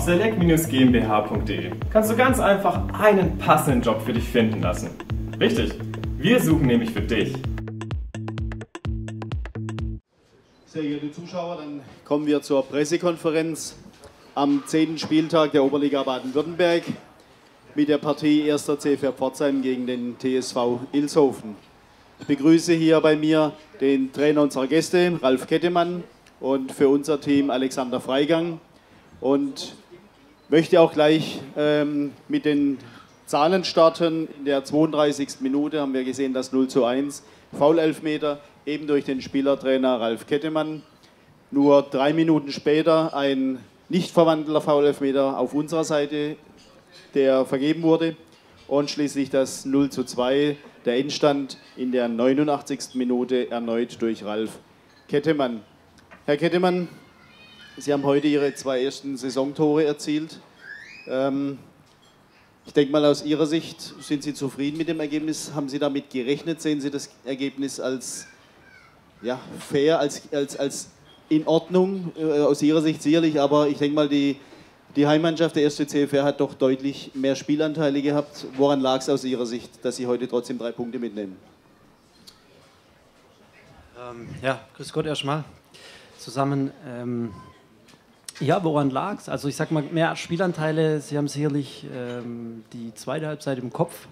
Auf select-gmbh.de kannst du ganz einfach einen passenden Job für dich finden lassen. Richtig, wir suchen nämlich für dich. Sehr geehrte Zuschauer, dann kommen wir zur Pressekonferenz am 10. Spieltag der Oberliga Baden-Württemberg mit der Partie 1. CFR Pforzheim gegen den TSV Ilshofen. Ich begrüße hier bei mir den Trainer unserer Gäste, Ralf Kettemann, und für unser Team Alexander Freigang. Und möchte auch gleich ähm, mit den Zahlen starten. In der 32. Minute haben wir gesehen, das 0 zu 1. Foul-Elfmeter, eben durch den Spielertrainer Ralf Kettemann. Nur drei Minuten später ein nicht verwandelter Foul-Elfmeter auf unserer Seite, der vergeben wurde. Und schließlich das 0 zu 2, der Endstand in der 89. Minute erneut durch Ralf Kettemann. Herr Kettemann, Sie haben heute Ihre zwei ersten Saisontore erzielt. Ähm, ich denke mal, aus Ihrer Sicht sind Sie zufrieden mit dem Ergebnis. Haben Sie damit gerechnet? Sehen Sie das Ergebnis als ja, fair, als, als, als in Ordnung? Äh, aus Ihrer Sicht sicherlich, aber ich denke mal, die, die Heimmannschaft der erste CFR hat doch deutlich mehr Spielanteile gehabt. Woran lag es aus Ihrer Sicht, dass Sie heute trotzdem drei Punkte mitnehmen? Ähm, ja, grüß Gott erstmal zusammen. Ähm, ja, woran lag es? Also ich sag mal, mehr Spielanteile, Sie haben sicherlich ähm, die zweite Halbzeit im Kopf.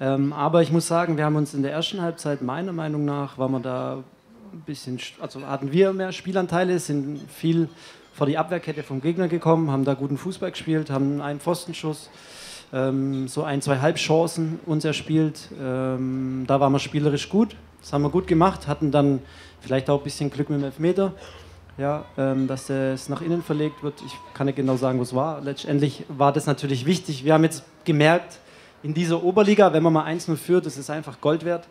Ähm, aber ich muss sagen, wir haben uns in der ersten Halbzeit, meiner Meinung nach, war man da ein bisschen, also hatten wir mehr Spielanteile, sind viel vor die Abwehrkette vom Gegner gekommen, haben da guten Fußball gespielt, haben einen Pfostenschuss, ähm, so ein, zwei Halbchancen uns erspielt. Ähm, da waren wir spielerisch gut, das haben wir gut gemacht, hatten dann vielleicht auch ein bisschen Glück mit dem Elfmeter ja, ähm, dass es nach innen verlegt wird. Ich kann nicht genau sagen, was war. Letztendlich war das natürlich wichtig. Wir haben jetzt gemerkt, in dieser Oberliga, wenn man mal 1-0 führt, das ist einfach Gold wert.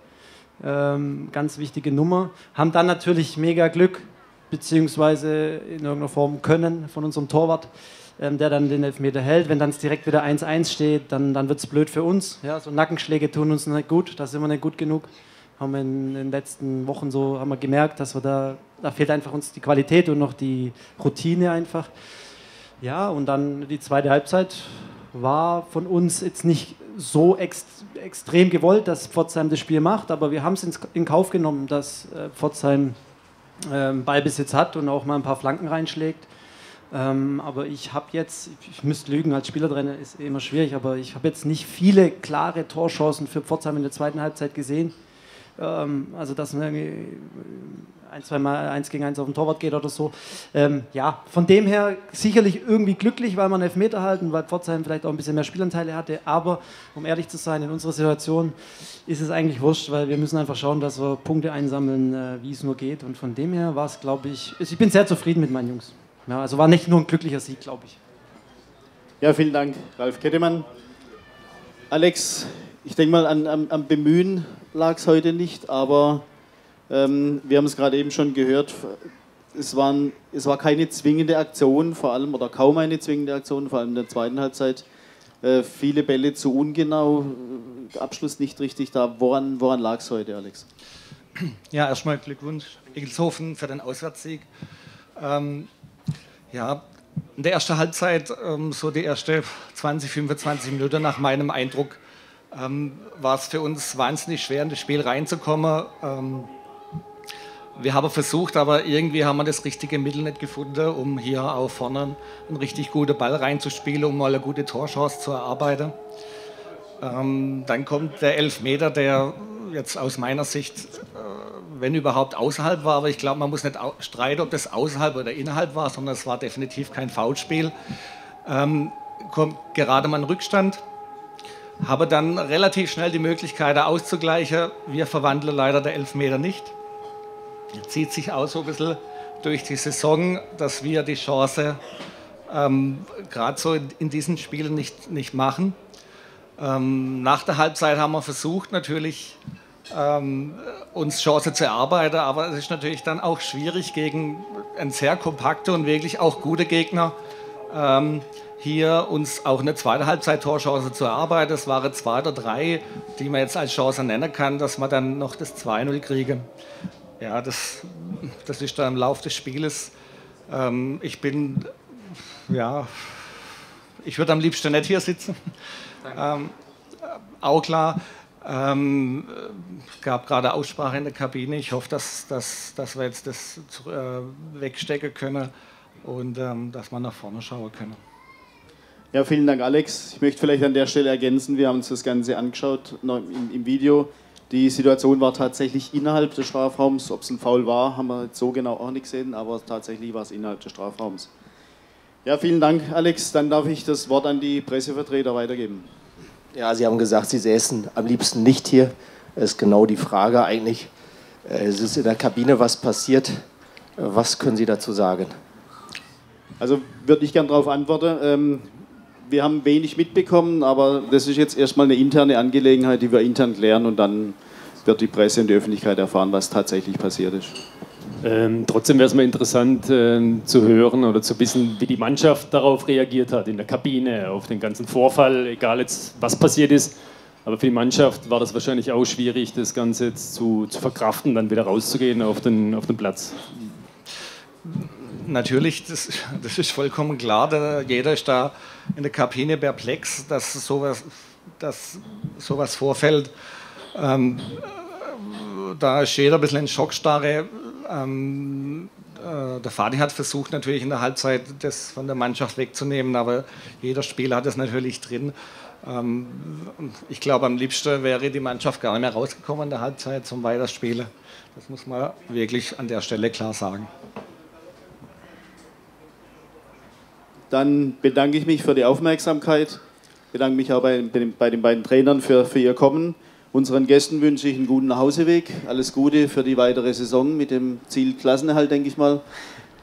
Ähm, ganz wichtige Nummer. Haben dann natürlich mega Glück, beziehungsweise in irgendeiner Form Können von unserem Torwart, ähm, der dann den Elfmeter hält. Wenn dann es direkt wieder 1-1 steht, dann, dann wird es blöd für uns. Ja, so Nackenschläge tun uns nicht gut, da sind wir nicht gut genug haben wir in den letzten Wochen so haben wir gemerkt, dass wir da, da fehlt einfach uns die Qualität und noch die Routine einfach. Ja, und dann die zweite Halbzeit war von uns jetzt nicht so ex, extrem gewollt, dass Pforzheim das Spiel macht, aber wir haben es in Kauf genommen, dass äh, Pforzheim äh, Ballbesitz hat und auch mal ein paar Flanken reinschlägt. Ähm, aber ich habe jetzt, ich müsste lügen, als Spielertrainer ist immer schwierig, aber ich habe jetzt nicht viele klare Torchancen für Pforzheim in der zweiten Halbzeit gesehen. Ähm, also dass man irgendwie ein, zwei Mal eins gegen eins auf den Torwart geht oder so. Ähm, ja, von dem her sicherlich irgendwie glücklich, weil man Elfmeter halten, weil Pforzheim vielleicht auch ein bisschen mehr Spielanteile hatte. Aber um ehrlich zu sein, in unserer Situation ist es eigentlich wurscht, weil wir müssen einfach schauen, dass wir Punkte einsammeln, äh, wie es nur geht. Und von dem her war es, glaube ich, ich bin sehr zufrieden mit meinen Jungs. Ja, also war nicht nur ein glücklicher Sieg, glaube ich. Ja, vielen Dank, Ralf Kettemann. Alex, ich denke mal, an, am, am Bemühen lag es heute nicht, aber ähm, wir haben es gerade eben schon gehört, es, waren, es war keine zwingende Aktion, vor allem, oder kaum eine zwingende Aktion, vor allem in der zweiten Halbzeit. Äh, viele Bälle zu ungenau, äh, Abschluss nicht richtig da. Woran, woran lag es heute, Alex? Ja, erstmal Glückwunsch, Egelshofen, für den Auswärtssieg. Ähm, ja, in der ersten Halbzeit, ähm, so die erste 20, 25 Minuten nach meinem Eindruck, ähm, war es für uns wahnsinnig schwer, in das Spiel reinzukommen. Ähm, wir haben versucht, aber irgendwie haben wir das richtige Mittel nicht gefunden, um hier auch vorne einen richtig guten Ball reinzuspielen, um mal eine gute Torchance zu erarbeiten. Ähm, dann kommt der Elfmeter, der jetzt aus meiner Sicht, äh, wenn überhaupt, außerhalb war. Aber ich glaube, man muss nicht streiten, ob das außerhalb oder innerhalb war, sondern es war definitiv kein Foulspiel. Ähm, kommt gerade mal ein Rückstand habe dann relativ schnell die Möglichkeit auszugleichen. Wir verwandeln leider der Elfmeter nicht. Zieht sich auch so ein bisschen durch die Saison, dass wir die Chance ähm, gerade so in, diesen Spielen nicht, nicht machen. Ähm, nach der Halbzeit haben wir versucht, natürlich ähm, uns Chance zu erarbeiten, aber es ist natürlich dann auch schwierig gegen einen sehr kompakten und wirklich auch gute Gegner. Hier uns auch eine zweite Halbzeit-Torchance zu erarbeiten. Es waren zwei oder drei, die man jetzt als Chance nennen kann, dass man dann noch das 2-0 kriegen. Ja, das, das ist dann im Lauf des Spieles. Ähm, ich bin ja, ich würde am liebsten nicht hier sitzen. Ähm, auch klar. Ähm, es gab gerade Aussprache in der Kabine. Ich hoffe, dass, dass, dass wir jetzt das äh, wegstecken können und ähm, dass wir nach vorne schauen können. Ja, vielen Dank, Alex. Ich möchte vielleicht an der Stelle ergänzen, wir haben uns das Ganze angeschaut im, im Video. Die Situation war tatsächlich innerhalb des Strafraums. Ob es ein Foul war, haben wir jetzt so genau auch nicht gesehen, aber tatsächlich war es innerhalb des Strafraums. Ja, vielen Dank, Alex. Dann darf ich das Wort an die Pressevertreter weitergeben. Ja, Sie haben gesagt, Sie säßen am liebsten nicht hier. Das ist genau die Frage eigentlich. Äh, es ist in der Kabine was passiert. Was können Sie dazu sagen? Also würde ich gerne darauf antworten. Wir haben wenig mitbekommen, aber das ist jetzt erstmal eine interne Angelegenheit, die wir intern klären und dann wird die Presse und die Öffentlichkeit erfahren, was tatsächlich passiert ist. Ähm, trotzdem wäre es mal interessant äh, zu hören oder zu wissen, wie die Mannschaft darauf reagiert hat, in der Kabine, auf den ganzen Vorfall, egal jetzt was passiert ist. Aber für die Mannschaft war das wahrscheinlich auch schwierig, das Ganze jetzt zu, zu verkraften, dann wieder rauszugehen auf den, auf den Platz. Natürlich, das, das ist vollkommen klar. Da, jeder ist da in der Kabine perplex, dass sowas, dass sowas vorfällt. Ähm, da ist jeder ein bisschen in Schockstarre. Ähm, äh, der Fadi hat versucht, natürlich in der Halbzeit das von der Mannschaft wegzunehmen, aber jeder Spieler hat das natürlich drin. Ähm, ich glaube, am liebsten wäre die Mannschaft gar nicht mehr rausgekommen in der Halbzeit zum Weiterspielen. Das muss man wirklich an der Stelle klar sagen. Dann bedanke ich mich für die Aufmerksamkeit, bedanke mich auch bei, bei den beiden Trainern für, für ihr Kommen. Unseren Gästen wünsche ich einen guten Nachhauseweg. Alles Gute für die weitere Saison mit dem Ziel Klassenerhalt, denke ich mal.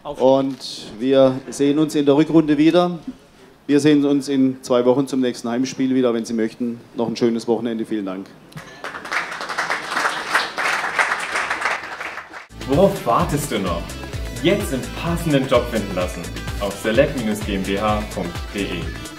Und wir sehen uns in der Rückrunde wieder. Wir sehen uns in zwei Wochen zum nächsten Heimspiel wieder, wenn Sie möchten. Noch ein schönes Wochenende. Vielen Dank. Worauf wartest du noch? Jetzt den passenden Job finden lassen auf select-gmbh.de.